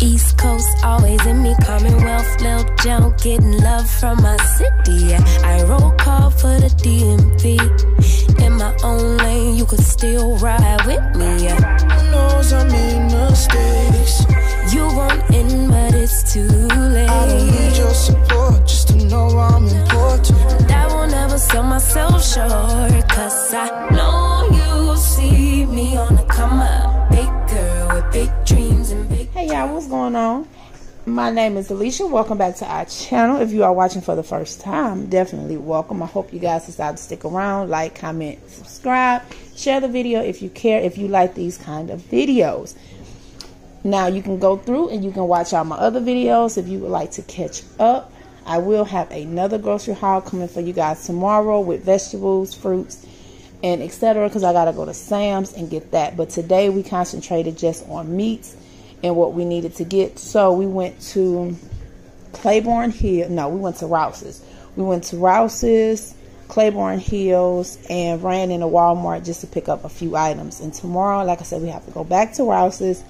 East Coast, always in me. Commonwealth, Lil Joe, getting love from my city. Yeah. I roll call for the DMV. In my own lane, you could still ride with me. Yeah. knows I made mistakes. You want in, but it's too going on? My name is Alisha. Welcome back to our channel. If you are watching for the first time, definitely welcome. I hope you guys decide to stick around, like, comment, subscribe, share the video if you care, if you like these kind of videos. Now you can go through and you can watch all my other videos if you would like to catch up. I will have another grocery haul coming for you guys tomorrow with vegetables, fruits, and etc. Because I gotta go to Sam's and get that. But today we concentrated just on meats and what we needed to get. So we went to Claiborne Hill. No, we went to Rouse's. We went to Rouse's, Claiborne Hills, and ran into Walmart just to pick up a few items. And tomorrow, like I said, we have to go back to Rouse's,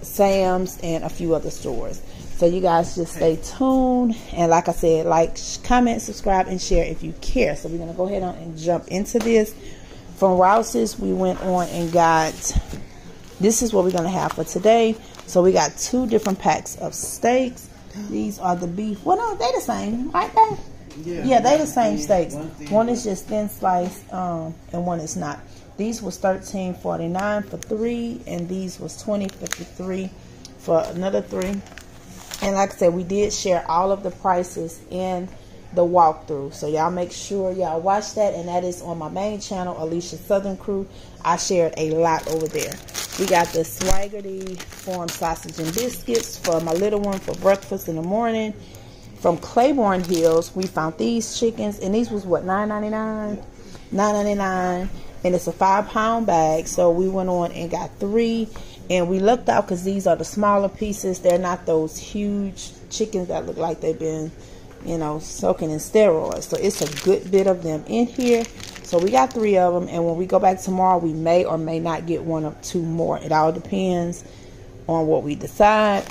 Sam's, and a few other stores. So you guys just stay tuned. And like I said, like, comment, subscribe, and share if you care. So we're going to go ahead on and jump into this. From Rouse's, we went on and got this is what we're going to have for today. So we got two different packs of steaks. These are the beef. Well, no, they the same, right there. Yeah, yeah they the same steaks. One is just thin slice, um, and one is not. These was thirteen forty nine for three, and these was twenty fifty three for another three. And like I said, we did share all of the prices in the walkthrough. So y'all make sure y'all watch that, and that is on my main channel, Alisha Southern Crew. I shared a lot over there. We got the Swaggerty Farm Sausage and Biscuits for my little one for breakfast in the morning. From Claiborne Hills, we found these chickens, and these was what, $9.99? $9.99, and it's a five pound bag. So we went on and got three, and we looked out because these are the smaller pieces. They're not those huge chickens that look like they've been, you know, soaking in steroids. So it's a good bit of them in here. So we got three of them, and when we go back tomorrow, we may or may not get one or two more. It all depends on what we decide.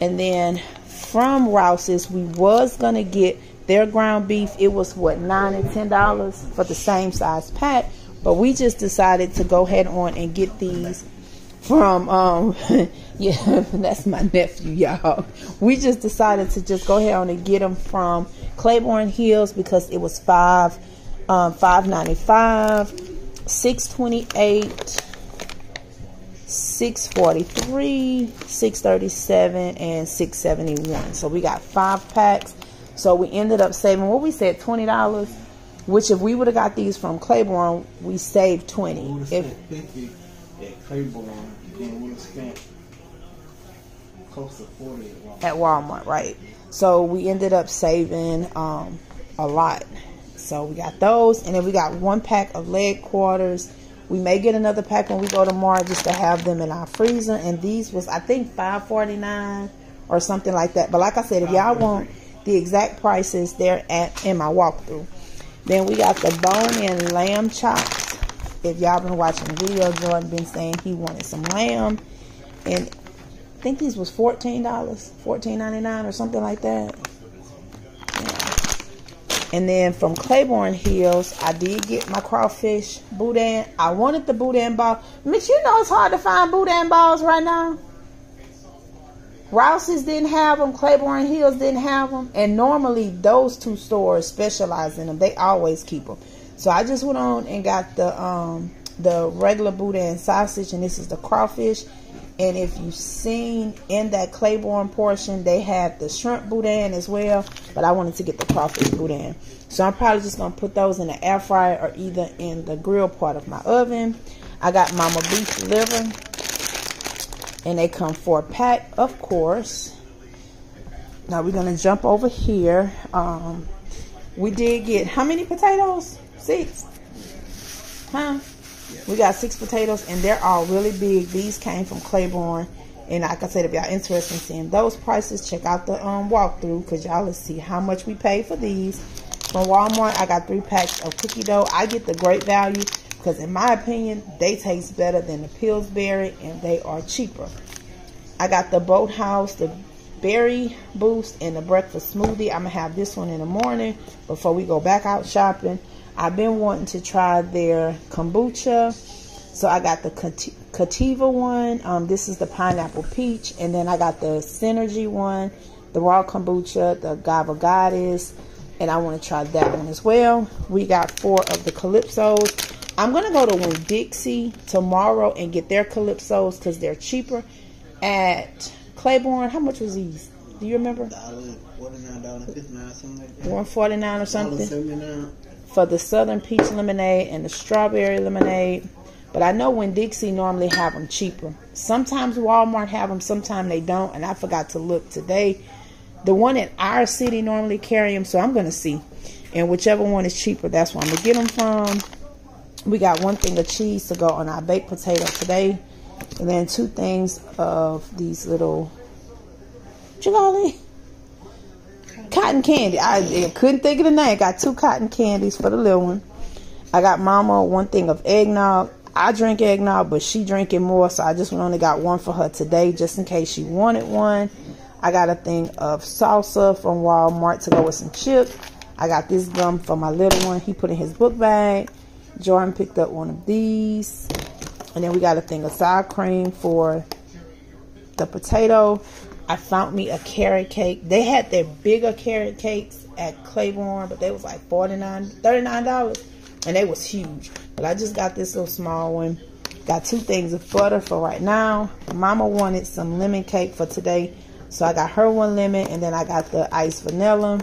And then from Rouse's, we was gonna get their ground beef. It was what nine and ten dollars for the same size pack, but we just decided to go ahead on and get these from um yeah that's my nephew y'all. We just decided to just go ahead on and get them from claiborne hills because it was five um, 595 628 643 637 and 671 so we got five packs. So we ended up saving what we said $20 which if we would have got these from claiborne we saved 20 if at claiborne then we spent close to 40 at walmart, at walmart right so we ended up saving um, a lot so we got those, and then we got one pack of leg quarters. We may get another pack when we go tomorrow just to have them in our freezer. And these was I think five forty nine or something like that. But like I said, if y'all want the exact prices, they're at in my walkthrough. Then we got the bone and lamb chops. If y'all been watching the video, Jordan been saying he wanted some lamb, and I think these was fourteen dollars, fourteen ninety nine or something like that. And then from Claiborne Hills, I did get my crawfish boudin. I wanted the boudin ball. Mitch, you know it's hard to find boudin balls right now. Rouse's didn't have them. Claiborne Hills didn't have them. And normally those two stores specialize in them. They always keep them. So I just went on and got the um, the regular boudin sausage. And this is the crawfish. And if you've seen in that Claiborne portion, they have the shrimp boudin as well. But I wanted to get the crawfish boudin. So I'm probably just going to put those in the air fryer or either in the grill part of my oven. I got mama beef liver. And they come four pack, of course. Now we're going to jump over here. Um, we did get, how many potatoes? Six. Huh? We got six potatoes, and they're all really big. These came from Claiborne. And like I said, if y'all interested in seeing those prices, check out the um, walkthrough because y'all will see how much we paid for these. From Walmart, I got three packs of cookie dough. I get the great value because in my opinion, they taste better than the Pillsbury and they are cheaper. I got the Bolthouse, the berry boost, and the breakfast smoothie. I'm gonna have this one in the morning before we go back out shopping. I've been wanting to try their kombucha. So I got the KeVita one. Um, this is the pineapple peach. And then I got the Synergy one, the raw kombucha, the Guava Goddess. And I want to try that one as well. We got four of the Calypsos. I'm going to go to Winn-Dixie tomorrow and get their Calypsos because they're cheaper at Claiborne. How much was these? Do you remember? $149, something like that. 149 or something for the southern peach lemonade and the strawberry lemonade. But I know Winn-Dixie normally have them cheaper. Sometimes Walmart have them, sometimes they don't. And I forgot to look today. The one in our city normally carry them, so I'm going to see. And whichever one is cheaper, that's where I'm going to get them from. We got one thing of cheese to go on our baked potato today. And then two things of these little, it? Cotton candy. I, I couldn't think of the name. Got two cotton candies for the little one. I got mama one thing of eggnog. I drink eggnog, but she drinking more, so I just only got one for her today, just in case she wanted one. I got a thing of salsa from Walmart to go with some chips. I got this gum for my little one. He put in his book bag. Jordan picked up one of these. And then we got a thing of sour cream for the potato. I found me a carrot cake. They had their bigger carrot cakes at Claiborne, but they was like $49, $39. And they was huge. But I just got this little small one. Got two things of butter for right now. Mama wanted some lemon cake for today. So I got her one lemon and then I got the iced vanilla.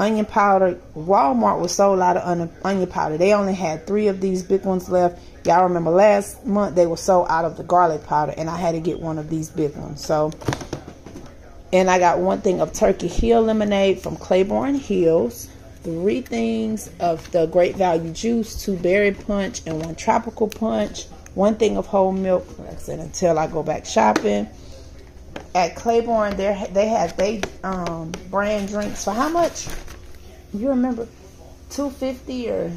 Onion powder. Walmart was sold out of onion powder. They only had three of these big ones left. Y'all remember last month they were sold out of the garlic powder and I had to get one of these big ones. So, and I got one thing of Turkey Hill lemonade from Claiborne Hills. Three things of the Great Value juice, two berry punch, and one tropical punch. One thing of whole milk, like I said, until I go back shopping. At Claiborne, they they had they um, brand drinks for how much? You remember, two fifty or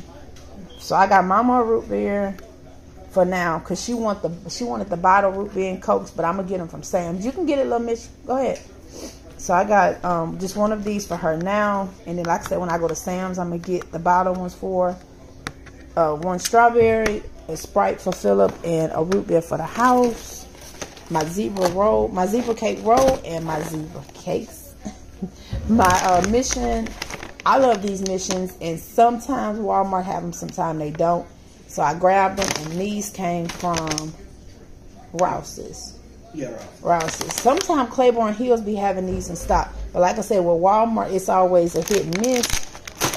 so. I got Mama root beer, for now because she want the she wanted the bottle root beer and cokes, but I'm gonna get them from Sam's. You can get it, little Miss. Go ahead. So I got um, just one of these for her now, and then like I said, when I go to Sam's, I'm gonna get the bottle ones for uh, one strawberry, a Sprite for Philip, and a root beer for the house. My zebra roll, my zebra cake roll, and my zebra cakes. my uh, mission. I love these missions, and sometimes Walmart have them, sometimes they don't. So I grabbed them, and these came from Rouse's. Yeah, Rouse's. Sometimes Claiborne Hills be having these in stock. But like I said, with Walmart, it's always a hit and miss.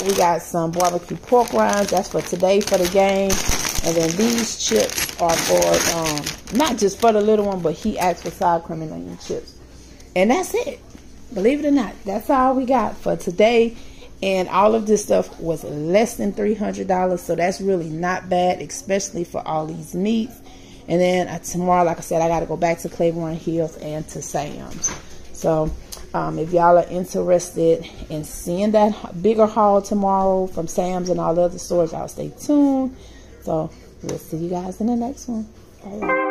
We got some barbecue pork rinds. That's for today for the game. And then these chips are for, um, not just for the little one, but he asked for sour cream and onion chips. And that's it. Believe it or not, that's all we got for today and all of this stuff was less than $300 so that's really not bad especially for all these meats. And then uh, tomorrow like i said i got to go back to claiborne hills and to sam's. So um, if y'all are interested in seeing that bigger haul tomorrow from sam's and all the other stores y'all stay tuned. So we'll see you guys in the next one. Bye.